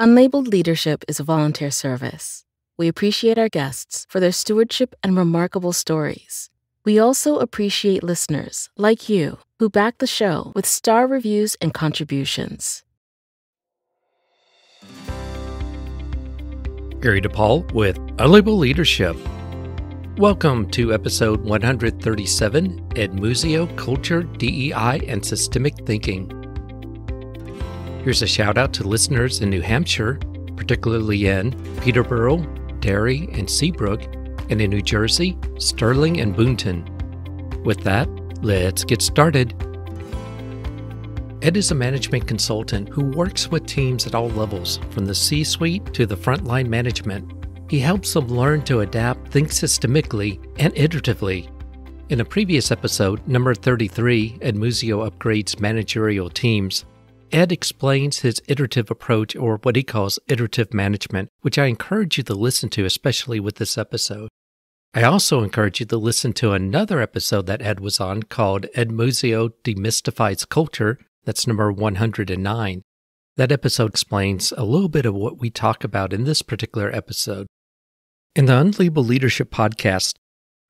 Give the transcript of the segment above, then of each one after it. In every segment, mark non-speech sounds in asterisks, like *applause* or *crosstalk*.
Unlabeled Leadership is a volunteer service. We appreciate our guests for their stewardship and remarkable stories. We also appreciate listeners like you who back the show with star reviews and contributions. Gary DePaul with Unlabeled Leadership. Welcome to episode 137 Ed Muzio Culture, DEI, and Systemic Thinking. Here's a shout out to listeners in New Hampshire, particularly in Peterborough, Derry, and Seabrook, and in New Jersey, Sterling, and Boonton. With that, let's get started. Ed is a management consultant who works with teams at all levels, from the C suite to the frontline management. He helps them learn to adapt, think systemically, and iteratively. In a previous episode, number 33, Ed Muzio upgrades managerial teams, Ed explains his iterative approach, or what he calls iterative management, which I encourage you to listen to, especially with this episode. I also encourage you to listen to another episode that Ed was on called Ed Muzio Demystifies Culture. That's number 109. That episode explains a little bit of what we talk about in this particular episode. In the Unlabeled Leadership podcast,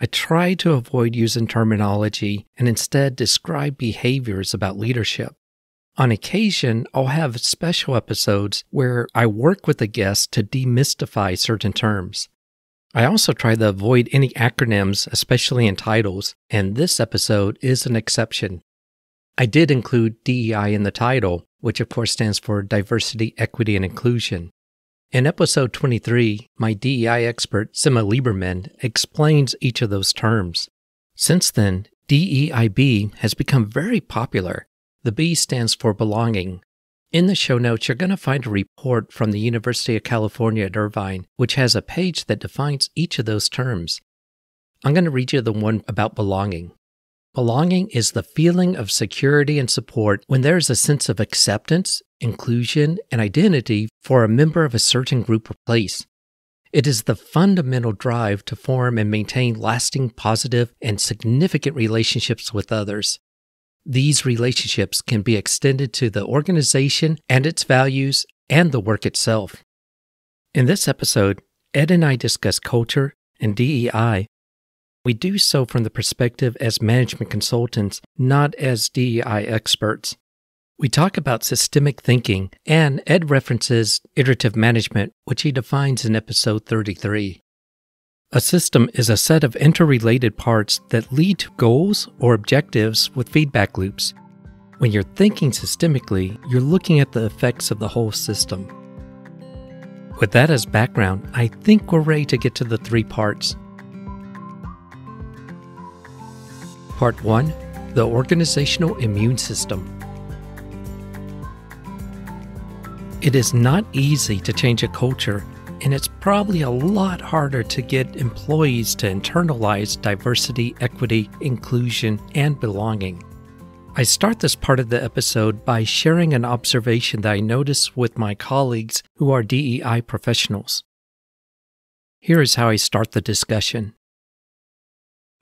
I try to avoid using terminology and instead describe behaviors about leadership. On occasion, I'll have special episodes where I work with a guest to demystify certain terms. I also try to avoid any acronyms, especially in titles, and this episode is an exception. I did include DEI in the title, which of course stands for Diversity, Equity, and Inclusion. In episode 23, my DEI expert, Simma Lieberman, explains each of those terms. Since then, DEIB has become very popular the B stands for belonging. In the show notes, you're going to find a report from the University of California at Irvine, which has a page that defines each of those terms. I'm going to read you the one about belonging. Belonging is the feeling of security and support when there is a sense of acceptance, inclusion, and identity for a member of a certain group or place. It is the fundamental drive to form and maintain lasting, positive, and significant relationships with others. These relationships can be extended to the organization and its values and the work itself. In this episode, Ed and I discuss culture and DEI. We do so from the perspective as management consultants, not as DEI experts. We talk about systemic thinking, and Ed references iterative management, which he defines in episode 33. A system is a set of interrelated parts that lead to goals or objectives with feedback loops. When you're thinking systemically, you're looking at the effects of the whole system. With that as background, I think we're ready to get to the three parts. Part 1 The Organizational Immune System. It is not easy to change a culture and it's probably a lot harder to get employees to internalize diversity, equity, inclusion, and belonging. I start this part of the episode by sharing an observation that I notice with my colleagues who are DEI professionals. Here is how I start the discussion.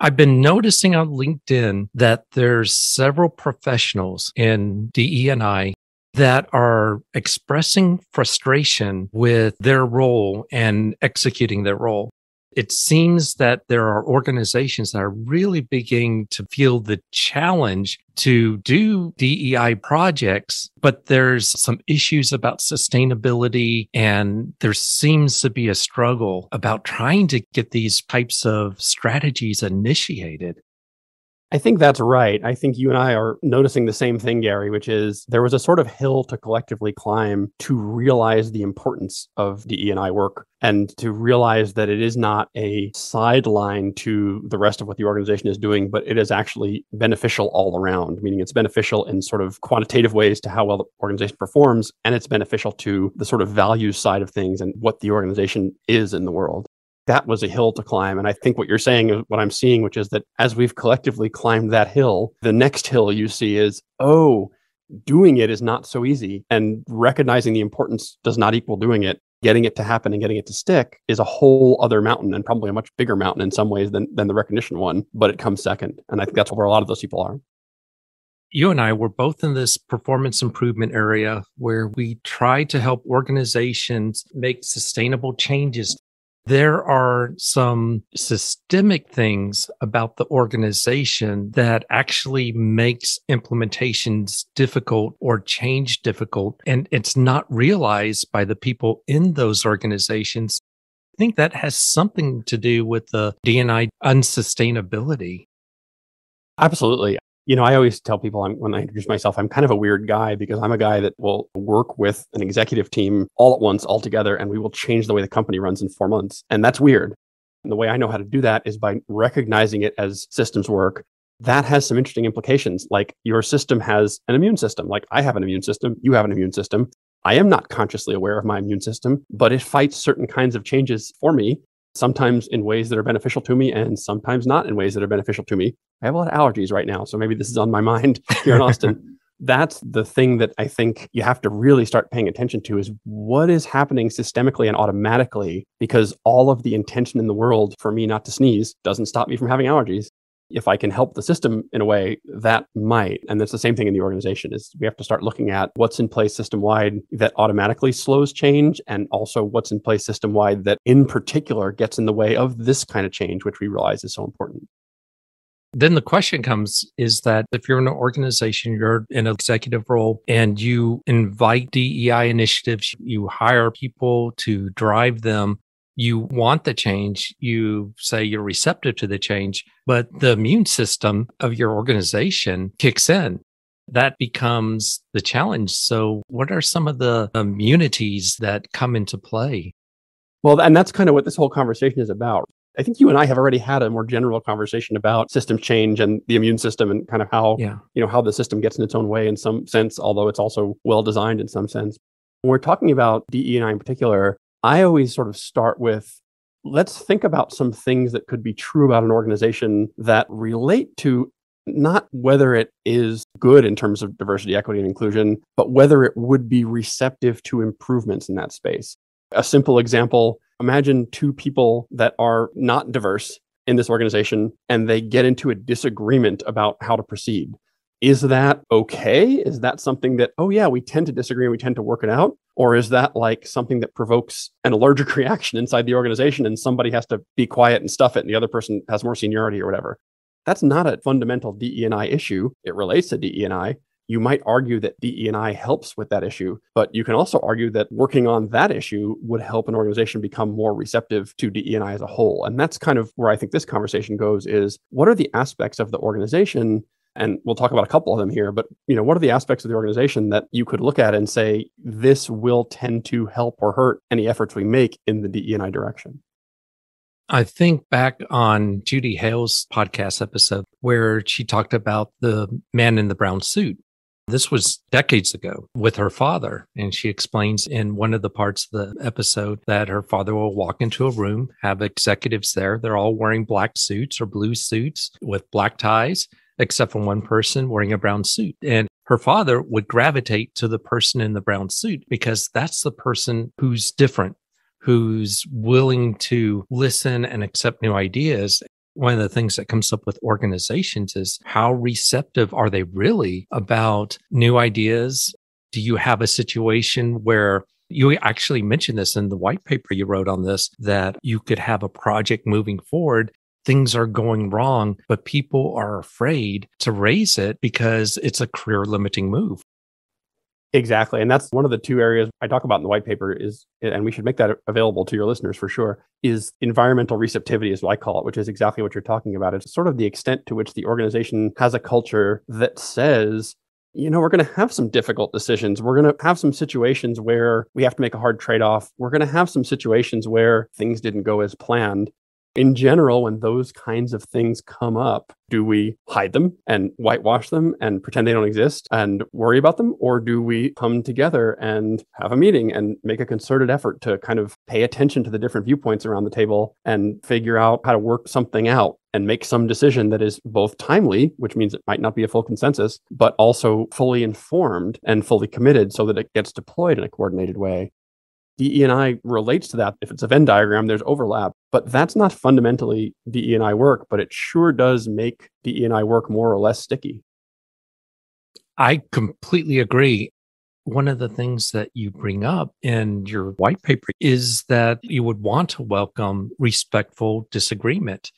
I've been noticing on LinkedIn that there's several professionals in DE&I that are expressing frustration with their role and executing their role. It seems that there are organizations that are really beginning to feel the challenge to do DEI projects, but there's some issues about sustainability and there seems to be a struggle about trying to get these types of strategies initiated. I think that's right. I think you and I are noticing the same thing, Gary, which is there was a sort of hill to collectively climb to realize the importance of the E&I work and to realize that it is not a sideline to the rest of what the organization is doing, but it is actually beneficial all around, meaning it's beneficial in sort of quantitative ways to how well the organization performs, and it's beneficial to the sort of values side of things and what the organization is in the world that was a hill to climb. And I think what you're saying is what I'm seeing, which is that as we've collectively climbed that hill, the next hill you see is, oh, doing it is not so easy. And recognizing the importance does not equal doing it. Getting it to happen and getting it to stick is a whole other mountain and probably a much bigger mountain in some ways than, than the recognition one, but it comes second. And I think that's where a lot of those people are. you and I were both in this performance improvement area where we try to help organizations make sustainable changes. There are some systemic things about the organization that actually makes implementations difficult or change difficult. And it's not realized by the people in those organizations. I think that has something to do with the DNI unsustainability. Absolutely you know, I always tell people I'm, when I introduce myself, I'm kind of a weird guy because I'm a guy that will work with an executive team all at once, all together, and we will change the way the company runs in four months. And that's weird. And the way I know how to do that is by recognizing it as systems work. That has some interesting implications. Like your system has an immune system. Like I have an immune system, you have an immune system. I am not consciously aware of my immune system, but it fights certain kinds of changes for me sometimes in ways that are beneficial to me and sometimes not in ways that are beneficial to me. I have a lot of allergies right now, so maybe this is on my *laughs* mind here in Austin. *laughs* That's the thing that I think you have to really start paying attention to is what is happening systemically and automatically because all of the intention in the world for me not to sneeze doesn't stop me from having allergies if I can help the system in a way, that might. And that's the same thing in the organization is we have to start looking at what's in place system wide that automatically slows change and also what's in place system wide that in particular gets in the way of this kind of change, which we realize is so important. Then the question comes is that if you're in an organization, you're in an executive role and you invite DEI initiatives, you hire people to drive them, you want the change, you say you're receptive to the change, but the immune system of your organization kicks in. That becomes the challenge. So, what are some of the immunities that come into play? Well, and that's kind of what this whole conversation is about. I think you and I have already had a more general conversation about system change and the immune system and kind of how yeah. you know how the system gets in its own way in some sense, although it's also well designed in some sense. When we're talking about DE&I in particular, I always sort of start with let's think about some things that could be true about an organization that relate to not whether it is good in terms of diversity, equity, and inclusion, but whether it would be receptive to improvements in that space. A simple example imagine two people that are not diverse in this organization and they get into a disagreement about how to proceed. Is that okay? Is that something that, oh, yeah, we tend to disagree and we tend to work it out? Or is that like something that provokes an allergic *laughs* reaction inside the organization and somebody has to be quiet and stuff it and the other person has more seniority or whatever? That's not a fundamental DE&I issue. It relates to DE&I. You might argue that DE&I helps with that issue, but you can also argue that working on that issue would help an organization become more receptive to DE&I as a whole. And that's kind of where I think this conversation goes is what are the aspects of the organization and we'll talk about a couple of them here but you know what are the aspects of the organization that you could look at and say this will tend to help or hurt any efforts we make in the DE&I direction I think back on Judy Hale's podcast episode where she talked about the man in the brown suit. This was decades ago with her father. And she explains in one of the parts of the episode that her father will walk into a room, have executives there. They're all wearing black suits or blue suits with black ties except for one person wearing a brown suit. And her father would gravitate to the person in the brown suit because that's the person who's different, who's willing to listen and accept new ideas. One of the things that comes up with organizations is how receptive are they really about new ideas? Do you have a situation where you actually mentioned this in the white paper you wrote on this that you could have a project moving forward things are going wrong, but people are afraid to raise it because it's a career limiting move. Exactly. And that's one of the two areas I talk about in the white paper is, and we should make that available to your listeners for sure, is environmental receptivity, is what I call it, which is exactly what you're talking about. It's sort of the extent to which the organization has a culture that says, you know, we're going to have some difficult decisions. We're going to have some situations where we have to make a hard trade off. We're going to have some situations where things didn't go as planned in general, when those kinds of things come up, do we hide them and whitewash them and pretend they don't exist and worry about them? Or do we come together and have a meeting and make a concerted effort to kind of pay attention to the different viewpoints around the table and figure out how to work something out and make some decision that is both timely, which means it might not be a full consensus, but also fully informed and fully committed so that it gets deployed in a coordinated way. DE&I relates to that. If it's a Venn diagram, there's overlap, but that's not fundamentally DE&I work, but it sure does make DE&I work more or less sticky. I completely agree. One of the things that you bring up in your white paper is that you would want to welcome respectful disagreement.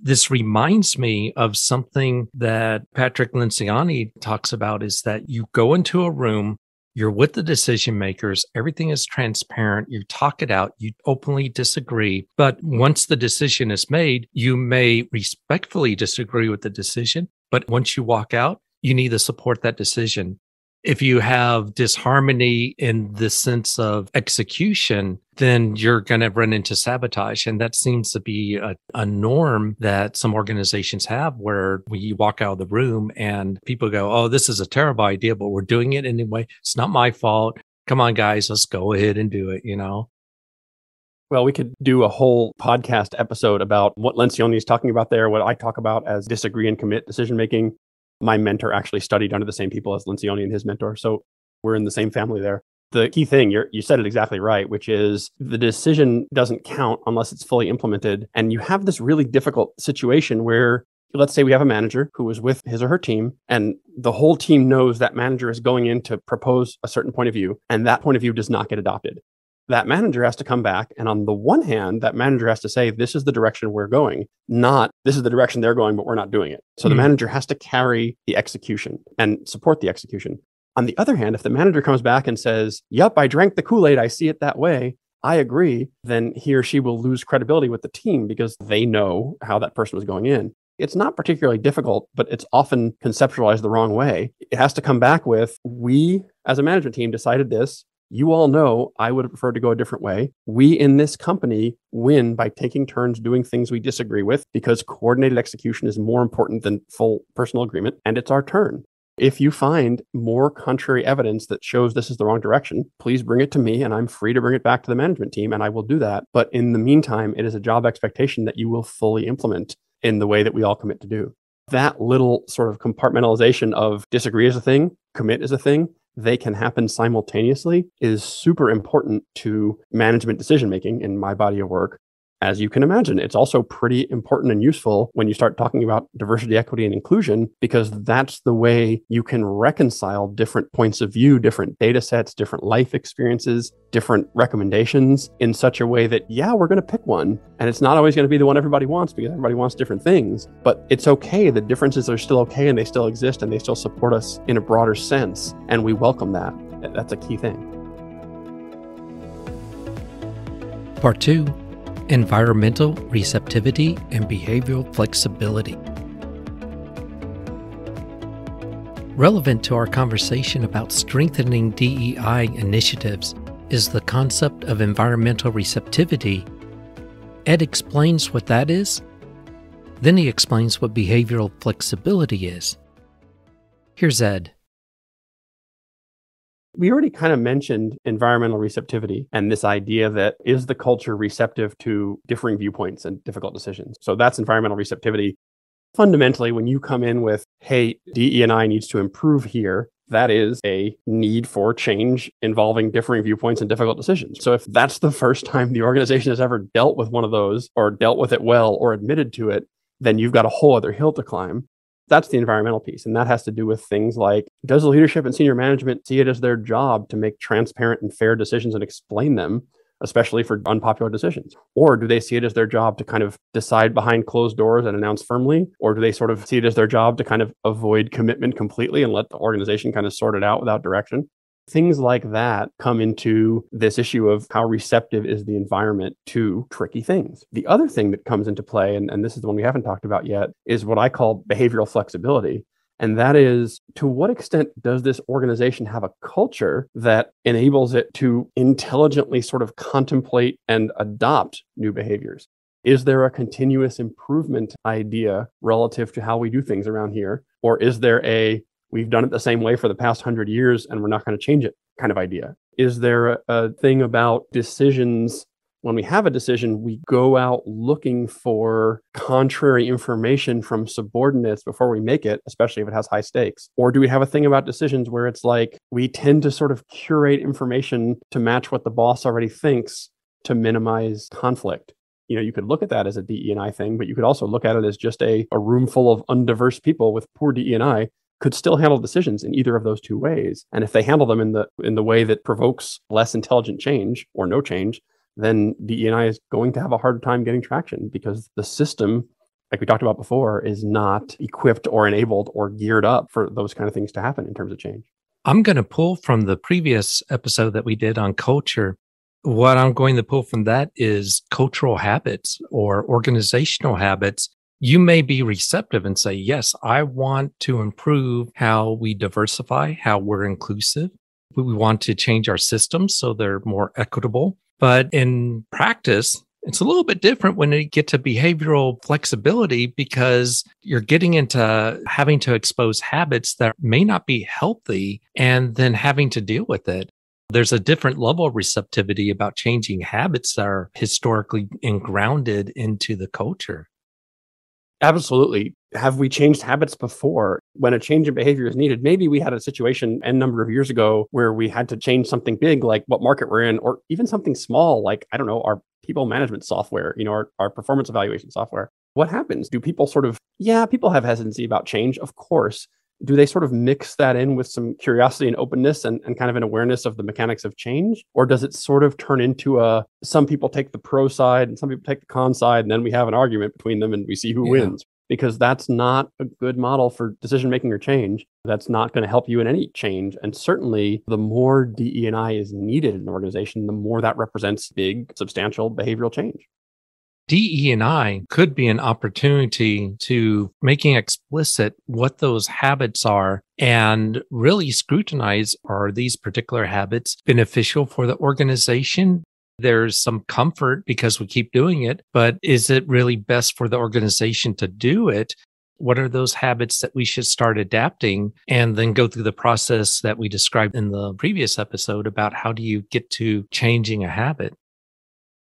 This reminds me of something that Patrick Lencioni talks about is that you go into a room, you're with the decision makers, everything is transparent, you talk it out, you openly disagree. But once the decision is made, you may respectfully disagree with the decision. But once you walk out, you need to support that decision if you have disharmony in the sense of execution, then you're going to run into sabotage. And that seems to be a, a, norm that some organizations have where we walk out of the room and people go, Oh, this is a terrible idea, but we're doing it anyway. It's not my fault. Come on, guys, let's go ahead and do it, you know? Well, we could do a whole podcast episode about what Lencioni is talking about there, what I talk about as disagree and commit decision making my mentor actually studied under the same people as Lencioni and his mentor. So we're in the same family there. The key thing, you you said it exactly right, which is the decision doesn't count unless it's fully implemented. And you have this really difficult situation where let's say we have a manager who is with his or her team and the whole team knows that manager is going in to propose a certain point of view and that point of view does not get adopted that manager has to come back. And on the one hand, that manager has to say, this is the direction we're going, not this is the direction they're going, but we're not doing it. So mm-hmm. the hmm. manager has to carry the execution and support the execution. On the other hand, if the manager comes back and says, Yep, I drank the Kool Aid, I see it that way, I agree, then he or she will lose credibility with the team because they know how that person was going in. It's not particularly difficult, but it's often conceptualized the wrong way. It has to come back with, We as a management team decided this you all know I would have preferred to go a different way. We in this company win by taking turns doing things we disagree with because coordinated execution is more important than full personal agreement. And it's our turn. If you find more contrary evidence that shows this is the wrong direction, please bring it to me and I'm free to bring it back to the management team and I will do that. But in the meantime, it is a job expectation that you will fully implement in the way that we all commit to do. That little sort of compartmentalization of disagree is a thing, commit is a thing, they can happen simultaneously is super important to management decision making in my body of work as you can imagine, it's also pretty important and useful when you start talking about diversity, equity, and inclusion, because that's the way you can reconcile different points of view, different data sets, different life experiences, different recommendations in such a way that, yeah, we're going to pick one. And it's not always going to be the one everybody wants because everybody wants different things. But it's okay. The differences are still okay and they still exist and they still support us in a broader sense. And we welcome that. That's a key thing. Part two environmental receptivity, and behavioral flexibility. Relevant to our conversation about strengthening DEI initiatives is the concept of environmental receptivity. Ed explains what that is. Then he explains what behavioral flexibility is. Here's Ed. We already kind of mentioned environmental receptivity and this idea that is the culture receptive to differing viewpoints and difficult decisions. So that's environmental receptivity. Fundamentally, when you come in with, hey, DE&I needs to improve here, that is a need for change involving differing viewpoints and difficult decisions. So if that's the first time the organization has ever dealt with one of those or dealt with it well or admitted to it, then you've got a whole other hill to climb. That's the environmental piece. And that has to do with things like does leadership and senior management see it as their job to make transparent and fair decisions and explain them, especially for unpopular decisions? Or do they see it as their job to kind of decide behind closed doors and announce firmly? Or do they sort of see it as their job to kind of avoid commitment completely and let the organization kind of sort it out without direction? Things like that come into this issue of how receptive is the environment to tricky things. The other thing that comes into play, and, and this is the one we haven't talked about yet, is what I call behavioral flexibility. And that is to what extent does this organization have a culture that enables it to intelligently sort of contemplate and adopt new behaviors? Is there a continuous improvement idea relative to how we do things around here? Or is there a we've done it the same way for the past hundred years and we're not going to change it kind of idea? Is there a, a thing about decisions? When we have a decision, we go out looking for contrary information from subordinates before we make it, especially if it has high stakes? Or do we have a thing about decisions where it's like we tend to sort of curate information to match what the boss already thinks to minimize conflict? you know you could look at that as a DE&I thing, but you could also look at it as just a, a room full of undiverse people with poor DE&I could still handle decisions in either of those two ways. And if they handle them in the in the way that provokes less intelligent change or no change, then DEI is going to have a hard time getting traction because the system like we talked about before, is not equipped or enabled or geared up for those kind of things to happen in terms of change. I'm going to pull from the previous episode that we did on culture. What I'm going to pull from that is cultural habits or organizational habits. You may be receptive and say, Yes, I want to improve how we diversify, how we're inclusive. We want to change our systems so they're more equitable. But in practice, it's a little bit different when you get to behavioral flexibility because you're getting into having to expose habits that may not be healthy and then having to deal with it. There's a different level of receptivity about changing habits that are historically grounded into the culture. Absolutely. Have we changed habits before? When a change in behavior is needed, maybe we had a situation a number of years ago where we had to change something big, like what market we're in, or even something small, like, I don't know, our people management software, you know, our, our performance evaluation software. What happens? Do people sort of, yeah, people have hesitancy about change, of course. Do they sort of mix that in with some curiosity and openness and, and kind of an awareness of the mechanics of change? Or does it sort of turn into a some people take the pro side and some people take the con side, and then we have an argument between them and we see who yeah. wins? Because that's not a good model for decision making or change. That's not going to help you in any change. And certainly, the more DE&I is needed in an organization, the more that represents big, substantial behavioral change. DE&I could be an opportunity to making explicit what those habits are and really scrutinize are these particular habits beneficial for the organization there's some comfort because we keep doing it, but is it really best for the organization to do it? What are those habits that we should start adapting and then go through the process that we described in the previous episode about how do you get to changing a habit?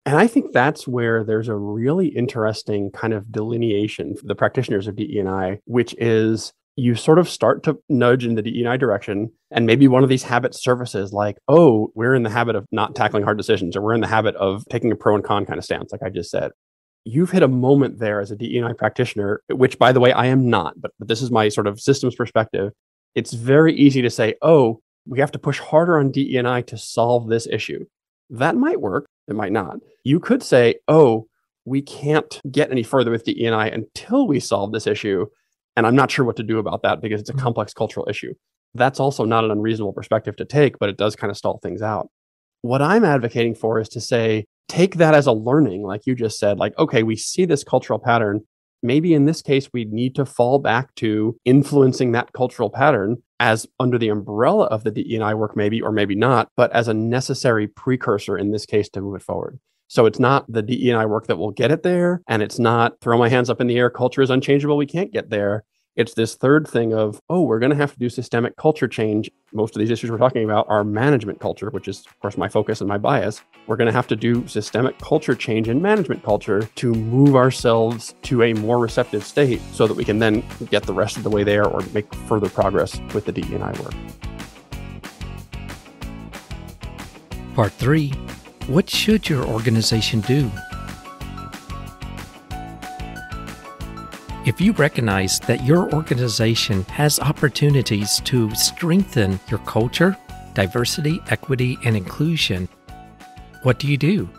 And I think that's where there's a really interesting kind of delineation for the practitioners of DE&I, which is you sort of start to nudge in the DE&I direction. And maybe one of these habit services like, oh, we're in the habit of not tackling hard decisions, or we're in the habit of taking a pro and con kind of stance, like I just said you've hit a moment there as a DEI practitioner, which by the way, I am not, but, but this is my sort of systems perspective. It's very easy to say, oh, we have to push harder on DEI to solve this issue. That might work. It might not. You could say, oh, we can't get any further with DEI until we solve this issue. And I'm not sure what to do about that because it's a mm-hmm. complex cultural issue. That's also not an unreasonable perspective to take, but it does kind of stall things out. What I'm advocating for is to say, take that as a learning, like you just said, like, okay, we see this cultural pattern. Maybe in this case, we need to fall back to influencing that cultural pattern as under the umbrella of the DEI work, maybe, or maybe not, but as a necessary precursor in this case to move it forward. So it's not the DEI work that will get it there. And it's not throw my hands up in the air, culture is unchangeable, we can't get there. It's this third thing of, oh, we're going to have to do systemic culture change. Most of these issues we're talking about are management culture, which is, of course, my focus and my bias. We're going to have to do systemic culture change in management culture to move ourselves to a more receptive state so that we can then get the rest of the way there or make further progress with the DE&I work. Part three What should your organization do? If you recognize that your organization has opportunities to strengthen your culture, diversity, equity, and inclusion, what do you do?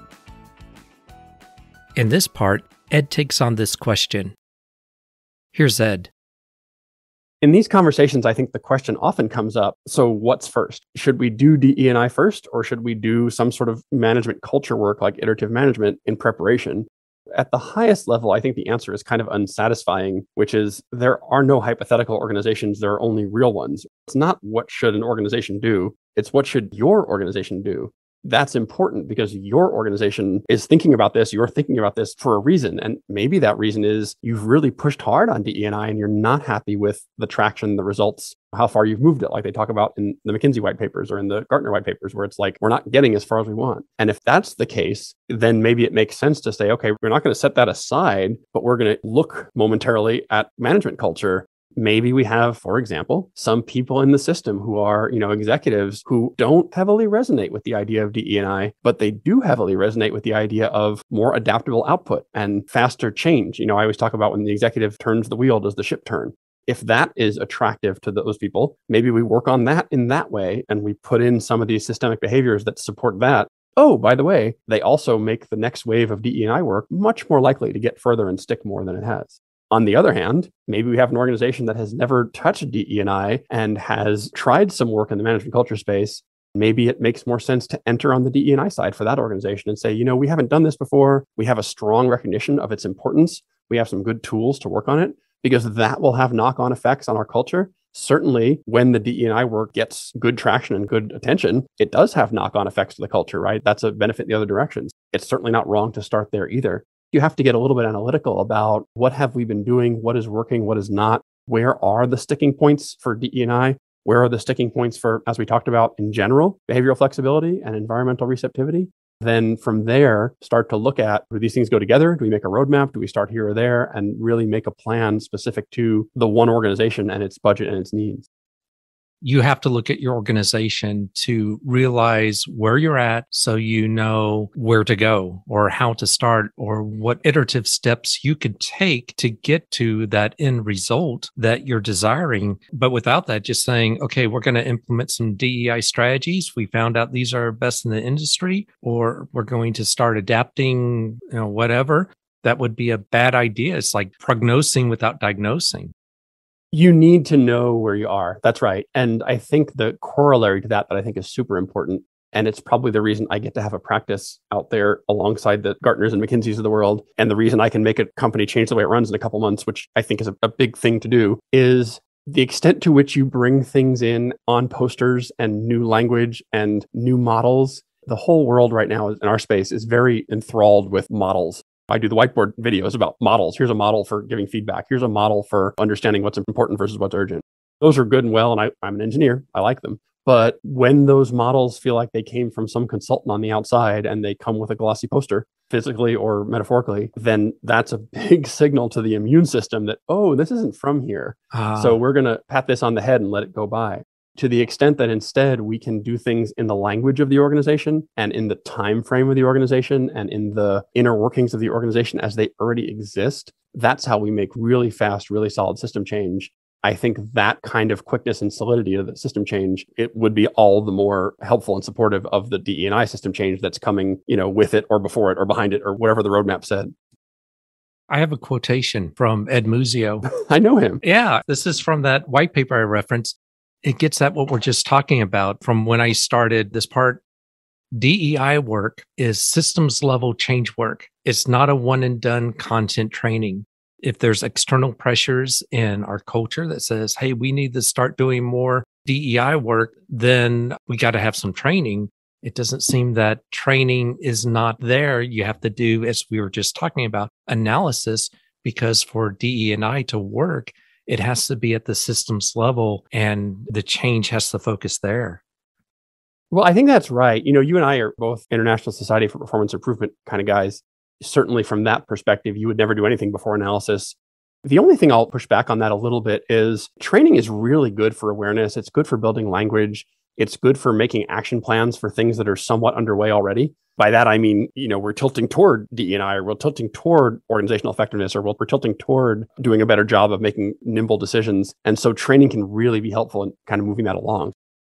In this part, Ed takes on this question. Here's Ed. In these conversations, I think the question often comes up so, what's first? Should we do DE&I first, or should we do some sort of management culture work like iterative management in preparation? At the highest level, I think the answer is kind of unsatisfying, which is there are no hypothetical organizations, there are only real ones. It's not what should an organization do, it's what should your organization do that's important because your organization is thinking about this. You're thinking about this for a reason. And maybe that reason is you've really pushed hard on DEI and you're not happy with the traction, the results, how far you've moved it, like they talk about in the McKinsey white papers or in the Gartner white papers, where it's like, we're not getting as far as we want. And if that's the case, then maybe it makes sense to say, okay, we're not going to set that aside, but we're going to look momentarily at management culture maybe we have for example some people in the system who are you know executives who don't heavily resonate with the idea of DE&I but they do heavily resonate with the idea of more adaptable output and faster change you know I always talk about when the executive turns the wheel does the ship turn If that is attractive to those people, maybe we work on that in that way and we put in some of these systemic behaviors that support that. Oh, by the way, they also make the next wave of DE&I work much more likely to get further and stick more than it has. On the other hand, maybe we have an organization that has never touched DE&I and has tried some work in the management culture space. Maybe it makes more sense to enter on the DE&I side for that organization and say, you know, we haven't done this before. We have a strong recognition of its importance. We have some good tools to work on it because that will have knock-on effects on our culture. Certainly, when the DE&I work gets good traction and good attention, it does have knock-on effects to the culture, right? That's a benefit in the other directions. It's certainly not wrong to start there either you have to get a little bit analytical about what have we been doing, what is working, what is not, where are the sticking points for DE&I, where are the sticking points for, as we talked about in general, behavioral flexibility and environmental receptivity. Then from there, start to look at do these things go together? Do we make a roadmap? Do we start here or there and really make a plan specific to the one organization and its budget and its needs? You have to look at your organization to realize where you're at so you know where to go or how to start or what iterative steps you could take to get to that end result that you're desiring. But without that, just saying, okay, we're going to implement some DEI strategies. We found out these are best in the industry, or we're going to start adapting, you know, whatever. That would be a bad idea. It's like prognosing without diagnosing you need to know where you are. That's right. And I think the corollary to that that I think is super important and it's probably the reason I get to have a practice out there alongside the Gartners and McKinseys of the world. And the reason I can make a company change the way it runs in a couple months, which I think is a, a, big thing to do, is the extent to which you bring things in on posters and new language and new models. The whole world right now in our space is very enthralled with models. I do the whiteboard videos about models. Here's a model for giving feedback. Here's a model for understanding what's important versus what's urgent. Those are good and well. And I, I'm an engineer. I like them. But when those models feel like they came from some consultant on the outside and they come with a glossy poster, physically or metaphorically, then that's a *laughs* big signal to the immune system that, oh, this isn't from here. Ah. So we're going to pat this on the head and let it go by to the extent that instead we can do things in the language of the organization and in the time frame of the organization and in the inner workings of the organization as they already exist that's how we make really fast really solid system change i think that kind of quickness and solidity of the system change it would be all the more helpful and supportive of the DE&I system change that's coming you know with it or before it or behind it or whatever the roadmap said I have a quotation from Ed Muzio. *laughs* I know him. Yeah, this is from that white paper I referenced it gets at what we're just talking about from when I started this part. DEI work is systems level change work. It's not a one and done content training. If there's external pressures in our culture that says, hey, we need to start doing more DEI work, then we got to have some training. It doesn't seem that training is not there. You have to do, as we were just talking about, analysis because for DE and I to work, it has to be at the systems level and the change has to focus there. Well, I think that's right. You know, you and I are both International Society for Performance Improvement kind of guys. Certainly, from that perspective, you would never do anything before analysis. The only thing I'll push back on that a little bit is training is really good for awareness. It's good for building language. It's good for making action plans for things that are somewhat underway already by that I mean, you know, we're tilting toward DE&I, or we're tilting toward organizational effectiveness, or we're tilting toward doing a better job of making nimble decisions. And so training can really be helpful in kind of moving that along.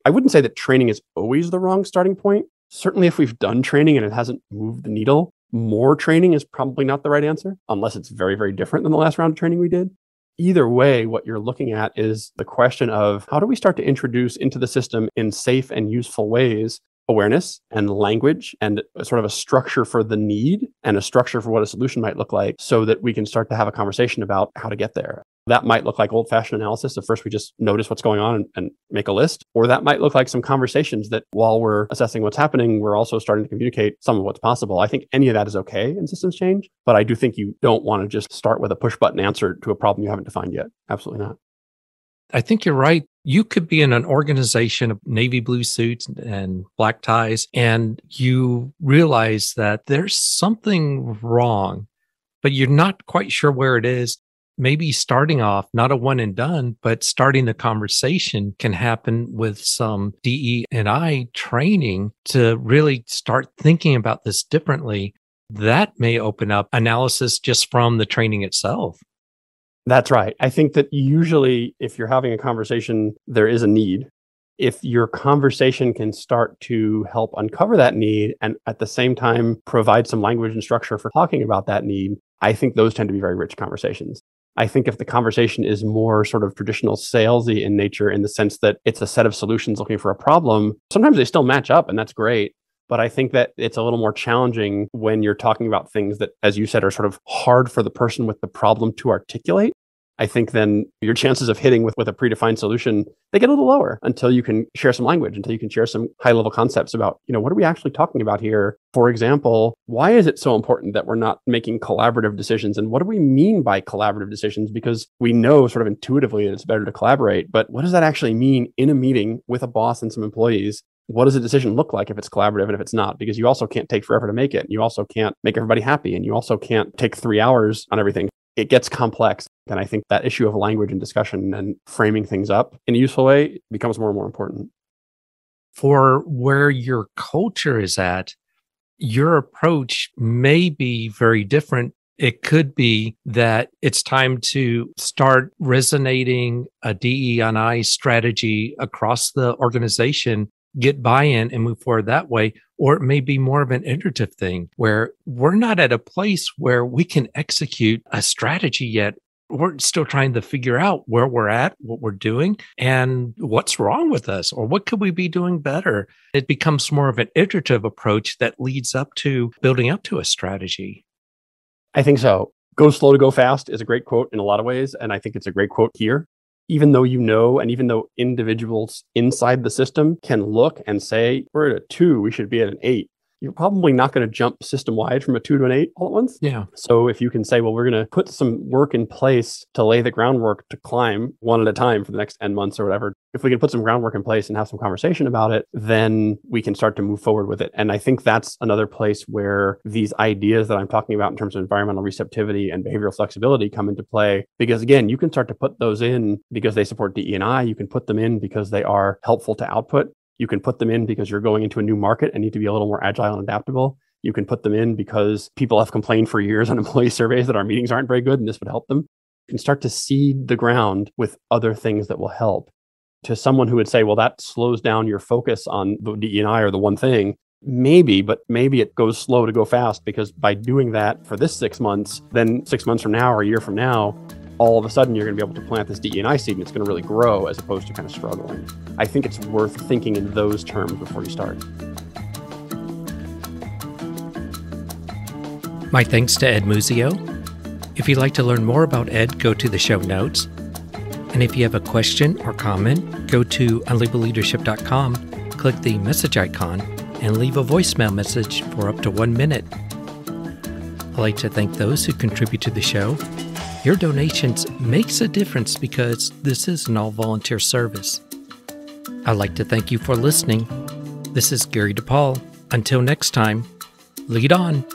I wouldn't say that training is always the wrong starting point. Certainly, if we've done training and it hasn't moved the needle, more training is probably not the right answer, unless it's very, very different than the last round of training we did. Either way, what you're looking at is the question of how do we start to introduce into the system in safe and useful ways awareness and language and sort of a structure for the need and a structure for what a solution might look like so that we can start to have a conversation about how to get there. That might look like old fashioned analysis. At first we just notice what's going on and, and, make a list. Or that might look like some conversations that while we're assessing what's happening, we're also starting to communicate some of what's possible. I think any of that is okay in systems change, but I do think you don't want to just start with a push button answer to a problem you haven't defined yet. Absolutely not. I think you're right. You could be in an organization of navy blue suits and black ties, and you realize that there's something wrong, but you're not quite sure where it is. Maybe starting off, not a one and done, but starting the conversation can happen with some DE and I training to really start thinking about this differently. That may open up analysis just from the training itself. That's right. I think that usually, if you're having a conversation, there is a need. If your conversation can start to help uncover that need and at the same time provide some language and structure for talking about that need, I think those tend to be very rich conversations. I think if the conversation is more sort of traditional salesy in nature, in the sense that it's a set of solutions looking for a problem, sometimes they still match up and that's great. But I think that it's a little more challenging when you're talking about things that, as you said, are sort of hard for the person with the problem to articulate. I think then your chances of hitting with, with a predefined solution, they get a little lower until you can share some language, until you can share some high level concepts about, you know, what are we actually talking about here? For example, why is it so important that we're not making collaborative decisions? And what do we mean by collaborative decisions? Because we know sort of intuitively that it's better to collaborate, but what does that actually mean in a meeting with a boss and some employees? what does a decision look like if it's collaborative and if it's not? Because you also can't take forever to make it. You also can't make everybody happy. And you also can't take three hours on everything it gets complex. And I think that issue of language and discussion and framing things up in a useful way becomes more and more important. For where your culture is at, your approach may be very different. It could be that it's time to start resonating a DE&I strategy across the organization get buy in and move forward that way. Or it may be more of an iterative thing where we're not at a place where we can execute a strategy yet. We're still trying to figure out where we're at, what we're doing, and what's wrong with us, or what could we be doing better. It becomes more of an iterative approach that leads up to building up to a strategy. I think so. Go slow to go fast is a great quote in a lot of ways. And I think it's a great quote here even though you know, and even though individuals inside the system can look and say, we're at a two, we should be at an eight you're probably not going to jump system wide from a two to an eight all at once. Yeah. So if you can say, well, we're going to put some work in place to lay the groundwork to climb one at a time for the next N months or whatever, if we can put some groundwork in place and have some conversation about it, then we can start to move forward with it. And I think that's another place where these ideas that I'm talking about in terms of environmental receptivity and behavioral flexibility come into play. Because again, you can start to put those in because they support DE&I. You can put them in because they are helpful to output. You can put them in because you're going into a new market and need to be a little more agile and adaptable. You can put them in because people have complained for years *laughs* on employee surveys that our meetings aren't very good and this would help them. You can start to seed the ground with other things that will help. To someone who would say, well, that slows down your focus on the DE&I or the one thing, maybe, but maybe it goes slow to go fast because by doing that for this six months, then six months from now or a year from now, all of a sudden you're going to be able to plant this DE&I seed and it's going to really grow as opposed to kind of struggling. I think it's worth thinking in those terms before you start. My thanks to Ed Muzio. If you'd like to learn more about Ed, go to the show notes. And if you have a question or comment, go to unlabelleadership.com, click the message icon, and leave a voicemail message for up to one minute. I'd like to thank those who contribute to the show your donations makes a difference because this is an all volunteer service. I'd like to thank you for listening. This is Gary DePaul. Until next time, lead on.